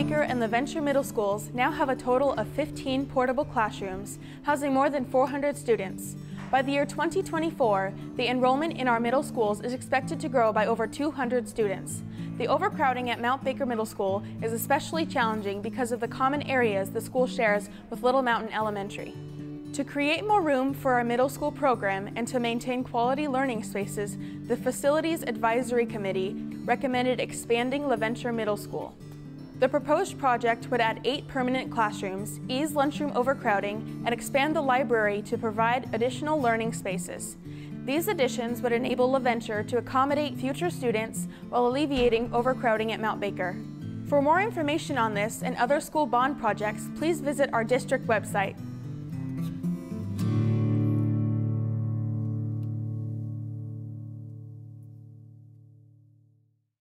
and LaVenture Middle Schools now have a total of 15 portable classrooms, housing more than 400 students. By the year 2024, the enrollment in our middle schools is expected to grow by over 200 students. The overcrowding at Mount Baker Middle School is especially challenging because of the common areas the school shares with Little Mountain Elementary. To create more room for our middle school program and to maintain quality learning spaces, the Facilities Advisory Committee recommended expanding LaVenture Middle School. The proposed project would add eight permanent classrooms, ease lunchroom overcrowding, and expand the library to provide additional learning spaces. These additions would enable LaVenture to accommodate future students while alleviating overcrowding at Mount Baker. For more information on this and other school bond projects, please visit our district website,